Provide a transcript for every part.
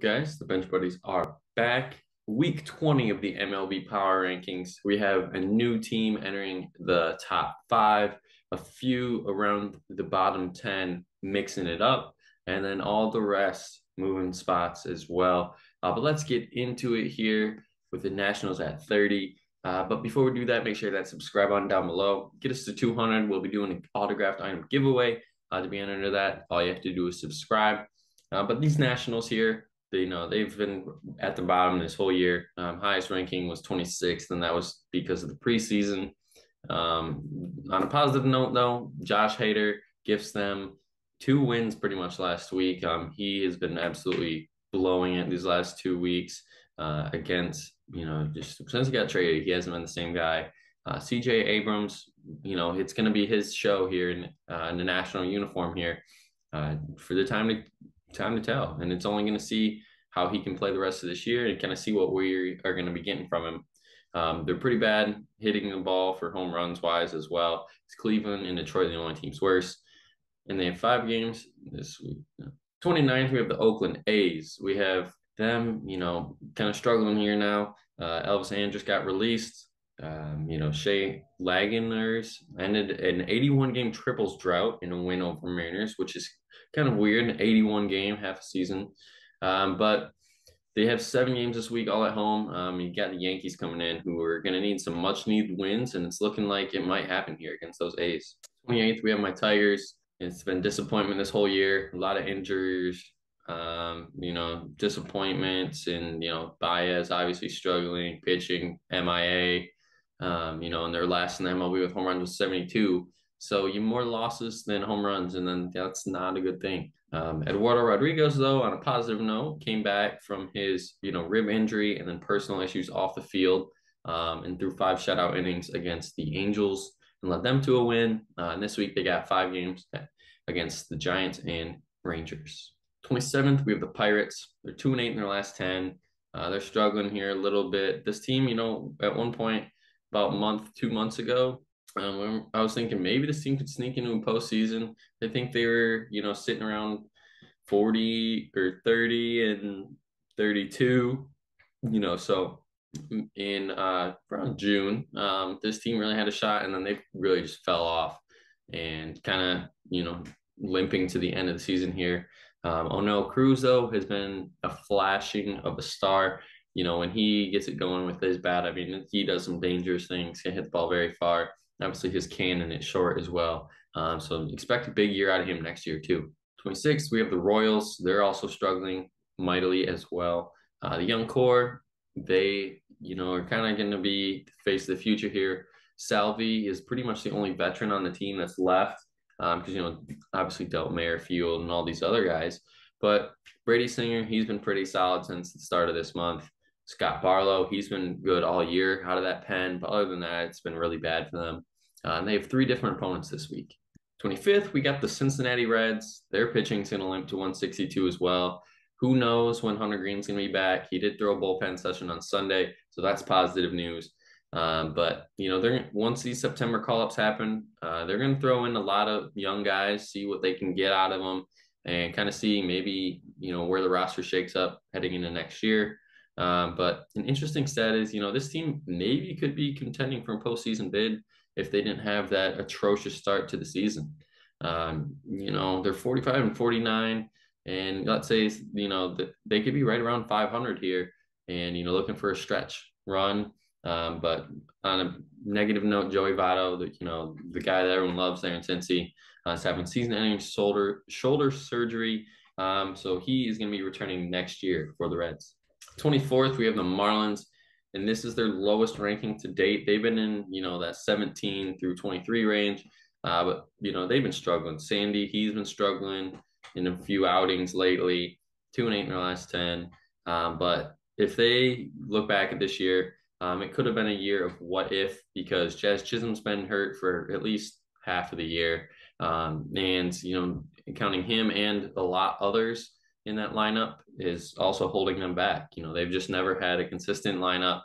guys? The Bench Buddies are back. Week 20 of the MLB Power Rankings. We have a new team entering the top five, a few around the bottom 10 mixing it up, and then all the rest moving spots as well. Uh, but let's get into it here with the Nationals at 30. Uh, but before we do that, make sure that subscribe button down below. Get us to 200. We'll be doing an autographed item giveaway. Uh, to be entered into that, all you have to do is subscribe. Uh, but these Nationals here, you know they've been at the bottom this whole year. Um, highest ranking was 26th, and that was because of the preseason. Um, on a positive note, though, Josh Hader gifts them two wins pretty much last week. Um, he has been absolutely blowing it these last two weeks uh, against you know just since he got traded, he hasn't been the same guy. Uh, CJ Abrams, you know, it's going to be his show here in, uh, in the national uniform here uh, for the time to time to tell. And it's only going to see how he can play the rest of this year and kind of see what we are going to be getting from him. Um, they're pretty bad hitting the ball for home runs wise as well. It's Cleveland and Detroit, the only teams worse. And they have five games this week. 29th, we have the Oakland A's. We have them, you know, kind of struggling here now. Uh, Elvis Andrus got released. Um, you know, Shea Langeliers ended an 81 game triples drought in a win over Mariners, which is kind of weird. An 81 game, half a season. Um, but they have seven games this week, all at home. Um, you got the Yankees coming in, who are going to need some much needed wins, and it's looking like it might happen here against those A's. 28th, we have my Tigers. It's been disappointment this whole year. A lot of injuries, um, you know, disappointments, and you know, Baez obviously struggling, pitching, MIA. Um, you know, and their last in the MLB with home runs was 72. So you more losses than home runs, and then that's not a good thing. Um, Eduardo Rodriguez, though, on a positive note, came back from his you know rib injury and then personal issues off the field, um, and threw five shutout innings against the Angels and led them to a win. Uh, and this week they got five games against the Giants and Rangers. 27th, we have the Pirates. They're two and eight in their last 10. Uh, they're struggling here a little bit. This team, you know, at one point about a month, two months ago, um, I was thinking maybe this team could sneak into a postseason. I think they were, you know, sitting around 40 or 30 and 32, you know, so in uh, around June, um, this team really had a shot and then they really just fell off and kind of, you know, limping to the end of the season here. Um, Oneil Cruz, though, has been a flashing of a star. You know, when he gets it going with his bat, I mean, he does some dangerous things, can hit the ball very far. Obviously, his cannon is short as well. Um, so expect a big year out of him next year, too. 26, we have the Royals. They're also struggling mightily as well. Uh, the young core, they, you know, are kind of going to be face the future here. Salvi is pretty much the only veteran on the team that's left because, um, you know, obviously Del Merrifield and all these other guys. But Brady Singer, he's been pretty solid since the start of this month. Scott Barlow, he's been good all year out of that pen. But other than that, it's been really bad for them. Uh, and they have three different opponents this week. 25th, we got the Cincinnati Reds. Their pitching's going to limp to 162 as well. Who knows when Hunter Greene's going to be back? He did throw a bullpen session on Sunday, so that's positive news. Um, but you know, they're once these September call-ups happen, uh, they're going to throw in a lot of young guys, see what they can get out of them, and kind of see maybe you know where the roster shakes up heading into next year. Um, but an interesting stat is, you know, this team maybe could be contending for a postseason bid if they didn't have that atrocious start to the season. Um, you know, they're 45 and 49, and let's say, you know, they could be right around 500 here and, you know, looking for a stretch run. Um, but on a negative note, Joey Votto, the, you know, the guy that everyone loves there in Cincy, uh, is having season-ending shoulder shoulder surgery. Um, so he is going to be returning next year for the Reds. 24th, we have the Marlins, and this is their lowest ranking to date. They've been in, you know, that 17 through 23 range, uh, but, you know, they've been struggling. Sandy, he's been struggling in a few outings lately, two and eight in their last 10. Um, but if they look back at this year, um, it could have been a year of what if because Jazz Chisholm's been hurt for at least half of the year. Um, and, you know, counting him and a lot others, in that lineup is also holding them back. You know, they've just never had a consistent lineup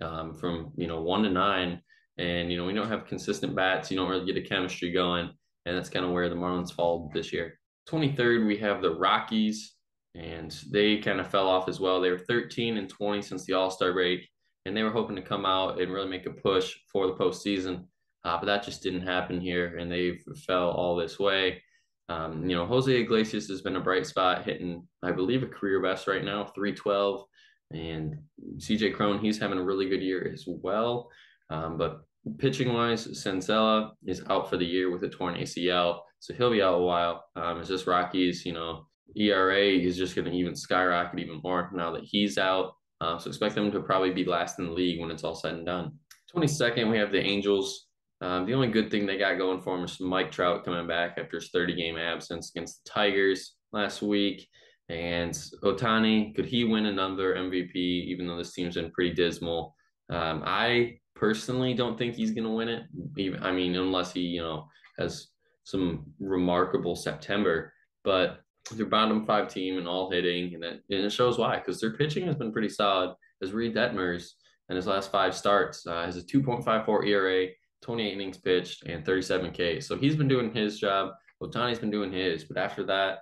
um, from, you know, one to nine. And, you know, we don't have consistent bats. You don't really get a chemistry going. And that's kind of where the Marlins fall this year. 23rd, we have the Rockies. and they kind of fell off as well. They were 13 and 20 since the All Star break, and they were hoping to come out and really make a push for the postseason. Uh, but that just didn't happen here, and they fell all this way. Um, you know, Jose Iglesias has been a bright spot, hitting, I believe, a career best right now, 312. And CJ Cron, he's having a really good year as well. Um, but pitching wise, Senzatela is out for the year with a torn ACL. So he'll be out a while. Um, it's just Rockies, you know, ERA is just going to even skyrocket even more now that he's out. Uh, so expect them to probably be last in the league when it's all said and done. 22nd, we have the Angels. Um, the only good thing they got going for them is Mike Trout coming back after his 30 game absence against the Tigers last week. And Ohtani, could he win another MVP, even though this team's been pretty dismal? Um, I personally don't think he's going to win it. Even, I mean, unless he, you know, has some remarkable September. But their bottom five team and all hitting, and it, and it shows why because their pitching has been pretty solid. As Reid Detmers in his last five starts uh, has a 2.54 ERA, 28 innings pitched, and 37 K. So he's been doing his job. Ohtani's been doing his, but after that,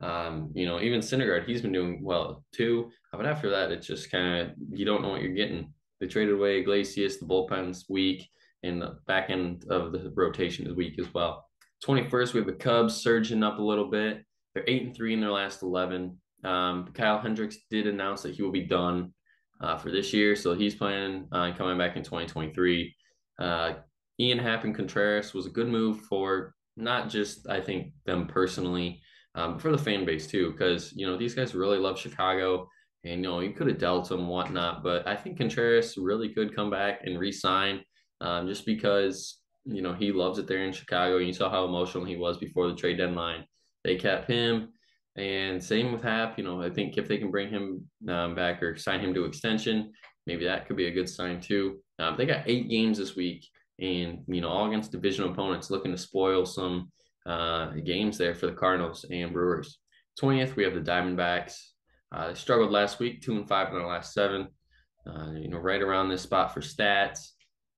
um, you know, even Syndergaard, he's been doing well too. But after that, it's just kind of you don't know what you're getting. They traded away Iglesias, the bullpen's weak, and the back end of the rotation is weak as well. 21st, we have the Cubs surging up a little bit. They're eight and three in their last 11. Um, Kyle Hendricks did announce that he will be done uh, for this year, so he's planning on uh, coming back in 2023. Uh, Ian Happ and Contreras was a good move for not just I think them personally, um, for the fan base too, because you know these guys really love Chicago, and you know you could have dealt them whatnot, but I think Contreras really could come back and re-sign, um, just because you know he loves it there in Chicago. And you saw how emotional he was before the trade deadline they kept him. And same with Happ. You know, I think if they can bring him um, back or sign him to extension, maybe that could be a good sign too. Um, they got eight games this week, and you know, all against division opponents, looking to spoil some uh, games there for the Cardinals and Brewers. Twentieth, we have the Diamondbacks. Uh, they struggled last week, two and five in their last seven. Uh, you know, right around this spot for stats.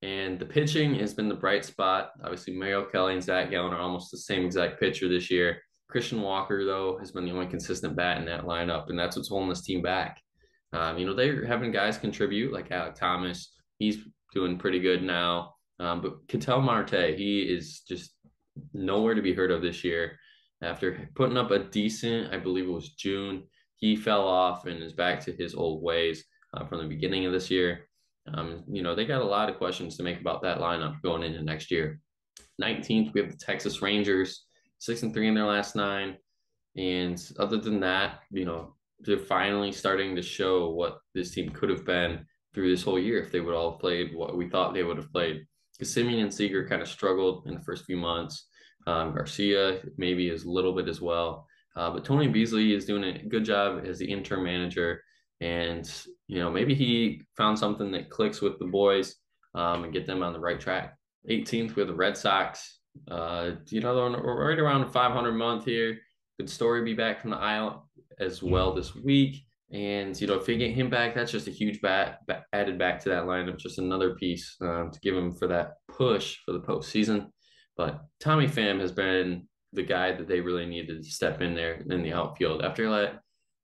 And the pitching has been the bright spot. Obviously, Merrill Kelly and Zach Gallen are almost the same exact pitcher this year. Christian Walker, though, has been the only consistent bat in that lineup, and that's what's holding this team back. Um, you know, they're having guys contribute like Alek Thomas. He's doing pretty good now. Um, but Ketel Marte, he is just nowhere to be heard of this year. After putting up a decent, I believe it was June, he fell off and is back to his old ways uh, from the beginning of this year. Um, you know, they got a lot of questions to make about that lineup going into next year. 19th, we have the Texas Rangers six and three in their last nine. And other than that, you know, they're finally starting to show what this team could have been through this whole year if they would all have played what we thought they would have played. Semien and Seager kind of struggled in the first few months. Um, Garcia maybe is a little bit as well. Uh, but Tony Beasley is doing a good job as the interim manager. And, you know, maybe he found something that clicks with the boys um, and get them on the right track. 18th, with the Red Sox. Uh, you know, right around 500 month here. Good Story be back from the IL as well this week. And, you know, if they get him back, that's just a huge bat, bat added back to that lineup, just another piece um, to give him for that push for the postseason. But Tommy Pham has been the guy that they really needed to step in there in the outfield. After let,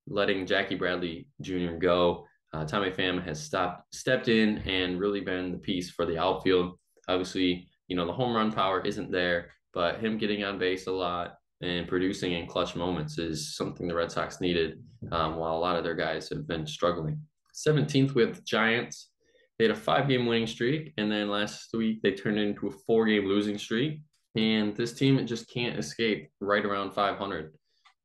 letting Jackie Bradley Jr. go, uh, Tommy Pham has stopped, stepped in and really been the piece for the outfield. Obviously, you know, the home run power isn't there, but him getting on base a lot and producing in clutch moments is something the Red Sox needed um, while a lot of their guys have been struggling. 17th with Giants. They had a five game winning streak, and then last week they turned into a four game losing streak. And this team just can't escape right around 500.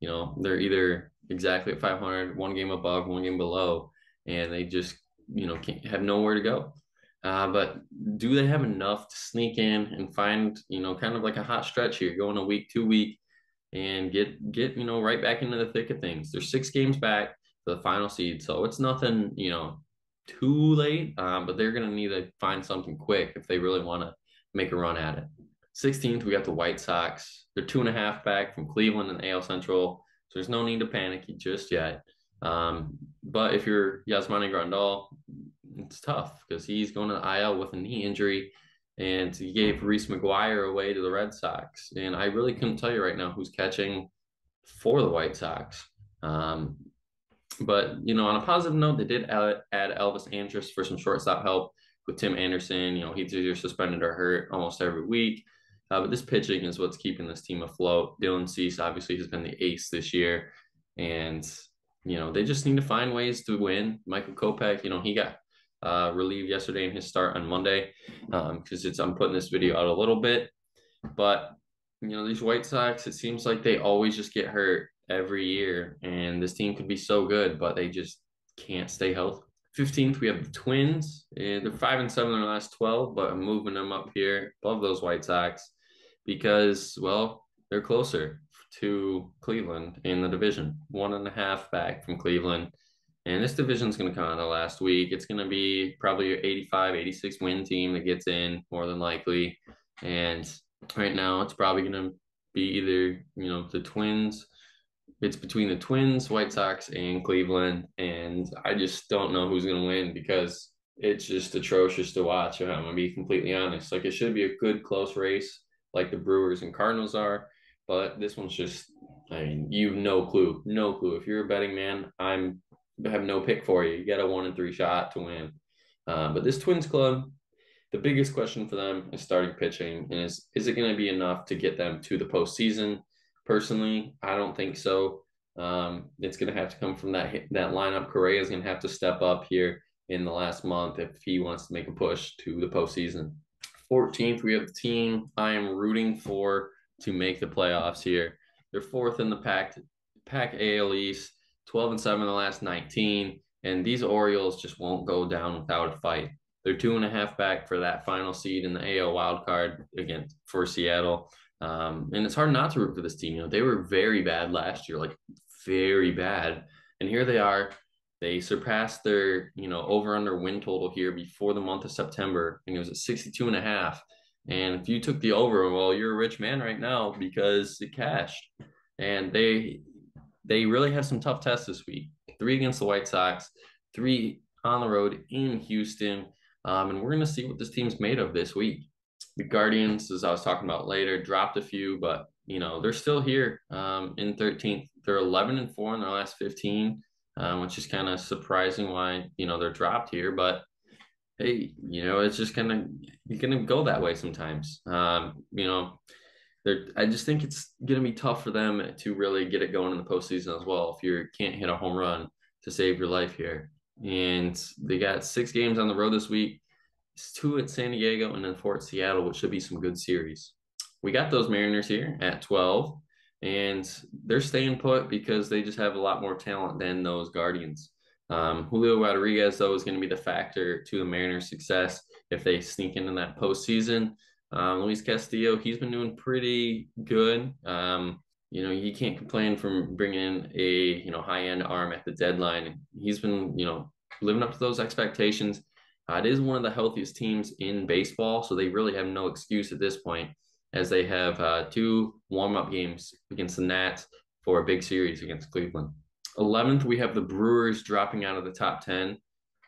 You know, they're either exactly at 500, one game above, one game below, and they just, you know, can't have nowhere to go. Uh, but do they have enough to sneak in and find, you know, kind of like a hot stretch here, going a week, two week, and get get you know right back into the thick of things? They're six games back for the final seed, so it's nothing, you know, too late. Um, but they're gonna need to find something quick if they really want to make a run at it. 16th, we got the White Sox. They're two and a half back from Cleveland and AL Central, so there's no need to panic just yet. Um, but if you're Yasmani Grandal, it's tough because he's going to the IL with a knee injury, and he gave Reese McGuire away to the Red Sox. And I really couldn't tell you right now who's catching for the White Sox. Um, But you know, on a positive note, they did add, Elvis Andrus for some shortstop help with Tim Anderson. You know, he's either suspended or hurt almost every week. Uh, but this pitching is what's keeping this team afloat. Dylan Cease obviously has been the ace this year, and you know they just need to find ways to win. Michael Kopech, you know, he got uh, relieved yesterday in his start on Monday because um, it's I'm putting this video out a little bit, but you know these White Sox, it seems like they always just get hurt every year, and this team could be so good, but they just can't stay healthy. 15th, we have the Twins. And they're five and seven in their last 12, but I'm moving them up here above those White Sox because, well, they're closer to Cleveland in the division, one and a half back from Cleveland. And this division is going to come out of last week. It's going to be probably your 85, 86 win team that gets in more than likely. And right now, it's probably going to be either, you know, the Twins it's between the Twins, White Sox, and Cleveland, and I just don't know who's going to win because it's just atrocious to watch. I'm gonna be completely honest. Like it should be a good close race, like the Brewers and Cardinals are, but this one's just. I mean, you have no clue, no clue. If you're a betting man, I'm have no pick for you. You got a one in three shot to win. Uh, but this Twins club, the biggest question for them is starting pitching, and is is it going to be enough to get them to the postseason? Personally, I don't think so. Um, it's going to have to come from that that lineup. Correa is going to have to step up here in the last month if he wants to make a push to the postseason. 14th, we have the team I am rooting for to make the playoffs here. They're fourth in the pack, pack AL East, 12 and 7 in the last 19. And these Orioles just won't go down without a fight. They're two and a half back for that final seed in the AL wild card again for Seattle. Um, and it's hard not to root for this team. You know, they were very bad last year, like very bad. And here they are. They surpassed their, you know, over under win total here before the month of September. And it was at 62 and a half. And if you took the over, well, you're a rich man right now because it cashed. And they they really have some tough tests this week. Three against the White Sox, three on the road in Houston. Um, and we're going to see what this team's made of this week the Guardians, as I was talking about later, dropped a few, but you know they're still here um, in 13th. They're 11 and four in their last 15, um, which is kind of surprising why you know they're dropped here. But hey, you know it's just of you're gonna go that way sometimes. Um, you know, they're I just think it's gonna be tough for them to really get it going in the postseason as well. If you can't hit a home run to save your life here, and they got six games on the road this week it's two at San Diego and then four at Seattle, which should be some good series. We got those Mariners here at 12, and they're staying put because they just have a lot more talent than those Guardians. Um, Julio Rodriguez, though, is going to be the factor to the Mariners' success if they sneak into that postseason. Um, Luis Castillo, he's been doing pretty good. Um, you know, he can't complain from bringing in a you know high end arm at the deadline. He's been you know living up to those expectations. Uh, it is one of the healthiest teams in baseball, so they really have no excuse at this point, as they have uh, two warm-up games against the Nats for a big series against Cleveland. 11th, we have the Brewers dropping out of the top 10,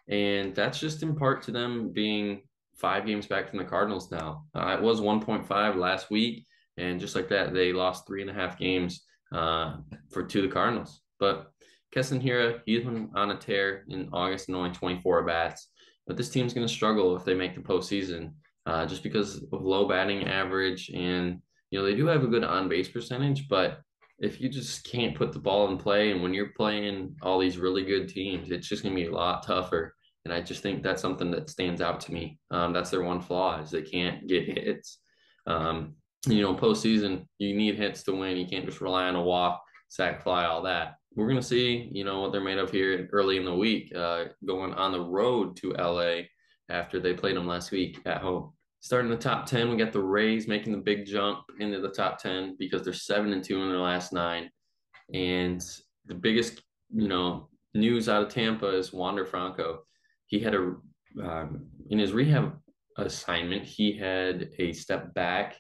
and that's just in part to them being five games back from the Cardinals now. Uh, it was 1.5 last week, and just like that, they lost three and a half games uh, for to the Cardinals. But Keston Hiura, he's been on a tear in August and only 24 bats. But this team's going to struggle if they make the postseason, uh, just because of low batting average, and you know they do have a good on base percentage, but if you just can't put the ball in play, and when you're playing all these really good teams, it's just going to be a lot tougher. And I just think that's something that stands out to me. Um, that's their one flaw is they can't get hits. Um, you know, postseason, you need hits to win. You can't just rely on a walk, sac fly, all that we're going to see, you know, what they're made of here early in the week, uh, going on the road to LA after they played them last week at home. Starting the top 10, we got the Rays making the big jump into the top 10 because they're seven and two in their last nine. And the biggest, you know, news out of Tampa is Wander Franco. He had a, um, in his rehab assignment, he had a step back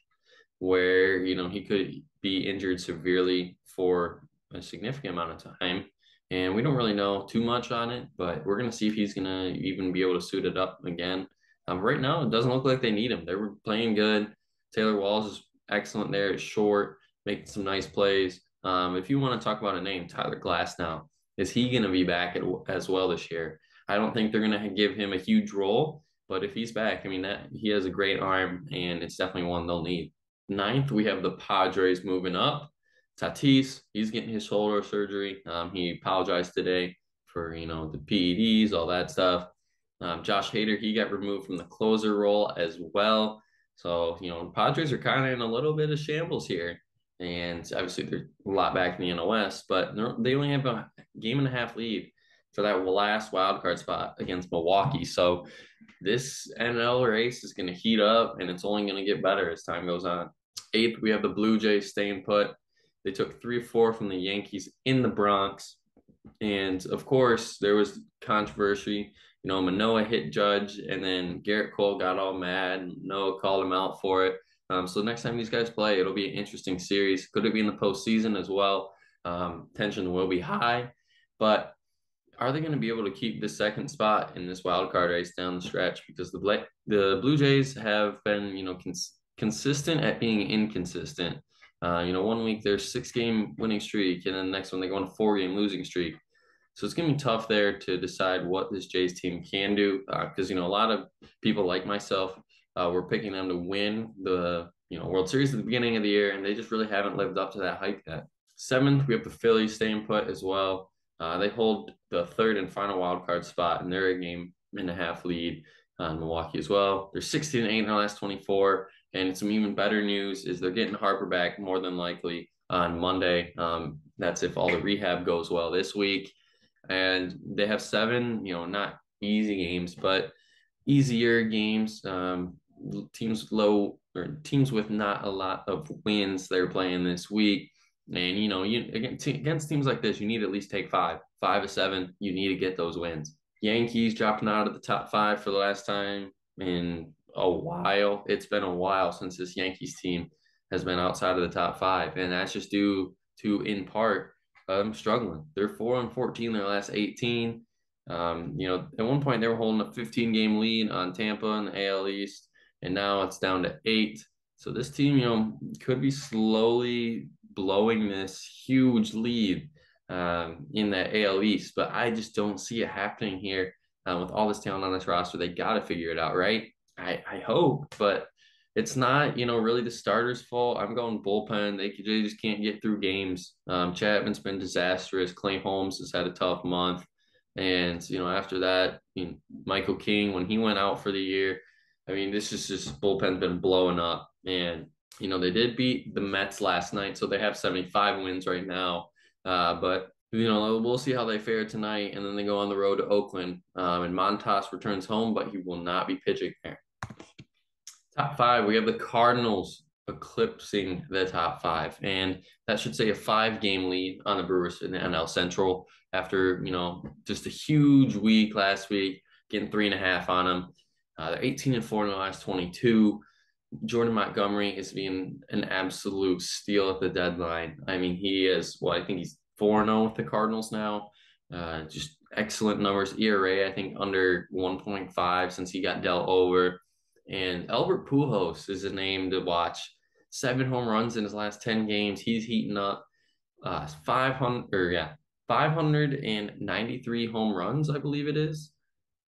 where, you know, he could be injured severely for a significant amount of time. And we don't really know too much on it, but we're going to see if he's going to even be able to suit it up again. Um, right now, it doesn't look like they need him. They were playing good. Taylor Walls is excellent there. It's short, making some nice plays. Um, if you want to talk about a name, Tyler Glasnow is he going to be back at, as well this year? I don't think they're going to give him a huge role, but if he's back, I mean that he has a great arm, and it's definitely one they'll need. Ninth, we have the Padres moving up. Tatis, he's getting his shoulder surgery. Um, he apologized today for you know the PEDs, all that stuff. Um, Josh Hader, he got removed from the closer role as well. So you know, Padres are kind of in a little bit of shambles here, and obviously they're a lot back in the NOS, but they only have a game and a half lead for that last wild card spot against Milwaukee. So this NL race is going to heat up, and it's only going to get better as time goes on. Eighth, we have the Blue Jays staying put. They took three or four from the Yankees in the Bronx. And of course, there was controversy. You know, Manoah hit Judge, and then Gerrit Cole got all mad. Noah called him out for it. Um, so next time these guys play, it'll be an interesting series. Could it be in the postseason as well? Um, tension will be high, but are they going to be able to keep the second spot in this wild card race down the stretch? Because the the Blue Jays have been, you know, cons- consistent at being inconsistent. Uh, you know, one week there's six game winning streak, and then the next one they go on a four game losing streak. So it's gonna be tough there to decide what this Jays team can do because uh, you know a lot of people like myself uh, were picking them to win the you know World Series at the beginning of the year, and they just really haven't lived up to that hype yet. Seventh, we have the Phillies staying put as well. Uh, they hold the third and final wild card spot, and they're a game and a half lead on Milwaukee as well. They're 16 and 8 in their last 24. And some even better news is they're getting Harper back more than likely on Monday. Um, that's if all the rehab goes well this week. And they have seven, you know, not easy games, but easier games. Um, teams low or teams with not a lot of wins they're playing this week. And you know, you against teams like this, you need at least take five, five or seven. You need to get those wins. Yankees dropping out of the top five for the last time in a while. It's been a while since this Yankees team has been outside of the top five, and that's just due to in part um, struggling. They're four and fourteen their last eighteen. Um, you know, at one point they were holding a 15 game lead on Tampa in the AL East, and now it's down to eight. So this team, you know, could be slowly blowing this huge lead um, in the AL East, but I just don't see it happening here. Uh, with all this talent on this roster, they got to figure it out, right? I, I hope, but it's not, you know, really the starters' fault. I'm going bullpen. They, they just can't get through games. Um, Chapman's been disastrous. Clay Holmes has had a tough month. And, you know, after that, Michael King, when he went out for the year, I mean, this is just bullpen's been blowing up. And, you know, they did beat the Mets last night, so they have 75 wins right now. Uh, but you know, we'll see how they fare tonight, and then they go on the road to Oakland. Um, and Montas returns home, but he will not be pitching there. Top five, we have the Cardinals eclipsing the top five, and that should say a five-game lead on the Brewers in the NL Central after you know just a huge week last week, getting three and a half on them. Uh, they're 18 and four in the last 22. Jordan Montgomery is being an absolute steal at the deadline. I mean, he is well, I think he's 4 0 with the Cardinals now. Uh, just excellent numbers. ERA, I think, under 1.5 since he got dealt over. And Albert Pujols is a name to watch. Seven home runs in his last 10 games. He's heating up. Uh, 500 or yeah, 593 home runs, I believe it is.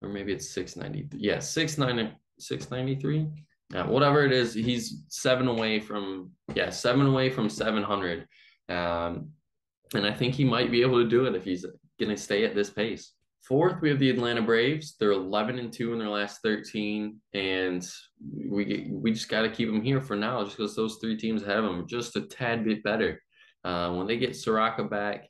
Or maybe it's 690. Yeah, 690, 693. Yeah, whatever it is, he's seven away from yeah, seven away from 700. Um, and I think he might be able to do it if he's going to stay at this pace. Fourth, we have the Atlanta Braves. They're 11 and 2 in their last 13, and we we just got to keep them here for now, just because those three teams have them just a tad bit better. Uh, when they get Soroka back,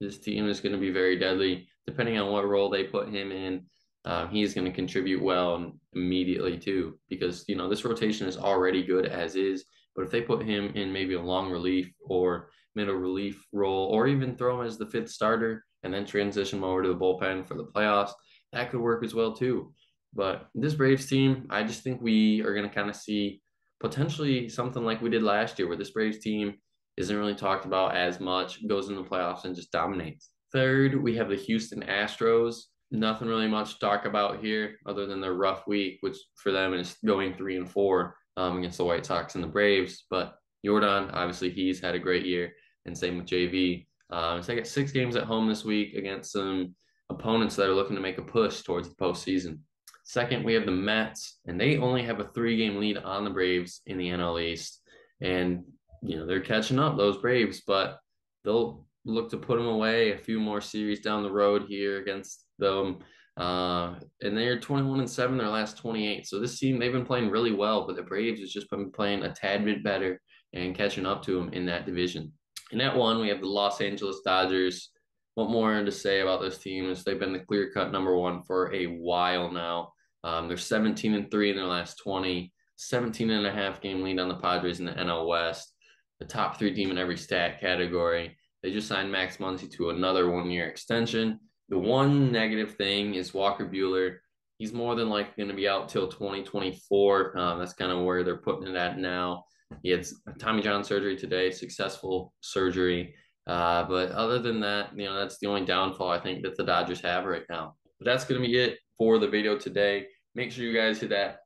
this team is going to be very deadly. Depending on what role they put him in, um, he's going to contribute well immediately too, because you know this rotation is already good as is. But if they put him in maybe a long relief or middle relief role, or even throw him as the fifth starter, and then transition him over to the bullpen for the playoffs. That could work as well too. But this Braves team, I just think we are going to kind of see potentially something like we did last year, where this Braves team isn't really talked about as much, goes in the playoffs and just dominates. Third, we have the Houston Astros. Nothing really much to talk about here other than their rough week, which for them is going three and four um, against the White Sox and the Braves. But Jordan, obviously, he's had a great year, and same with JV. Um, so they got six games at home this week against some opponents that are looking to make a push towards the postseason. Second, we have the Mets, and they only have a three-game lead on the Braves in the NL East, and you know they're catching up those Braves, but they'll look to put them away a few more series down the road here against them. Uh, and they're 21 and 7 their last 28. So this team they've been playing really well, but the Braves has just been playing a tad bit better and catching up to them in that division. In that one, we have the Los Angeles Dodgers. What more to say about this team is they've been the clear cut number one for a while now. Um, they're 17 and 3 in their last 20, 17 and a half game lead on the Padres in the NL West, the top three team in every stat category. They just signed Max Muncy to another one year extension. The one negative thing is Walker Buehler. He's more than likely going to be out till 2024. Um, that's kind of where they're putting it at now. He had Tommy John surgery today, successful surgery. Uh, but other than that, you know, that's the only downfall I think that the Dodgers have right now. But that's going to be it for the video today. Make sure you guys hit that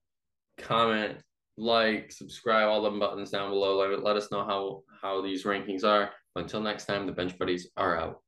comment, like, subscribe, all the buttons down below. Let, let us know how how these rankings are. Until next time, the Bench Buddies are out.